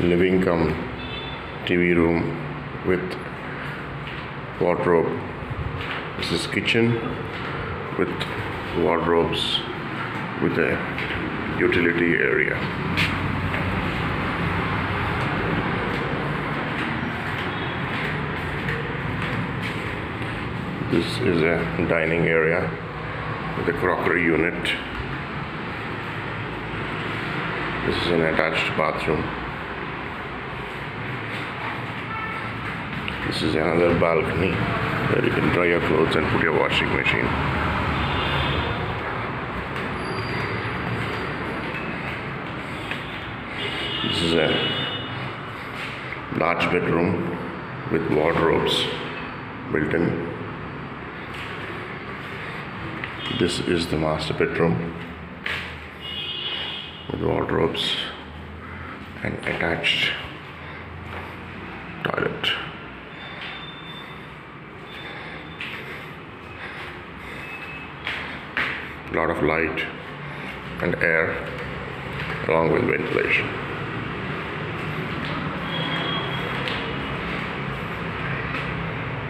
living come TV room with wardrobe. This is kitchen with wardrobes with a utility area. This is a dining area with a crockery unit. This is an attached bathroom. This is another balcony where you can dry your clothes and put your washing machine. This is a large bedroom with wardrobes built in. This is the master bedroom with wardrobes and attached lot of light and air along with ventilation.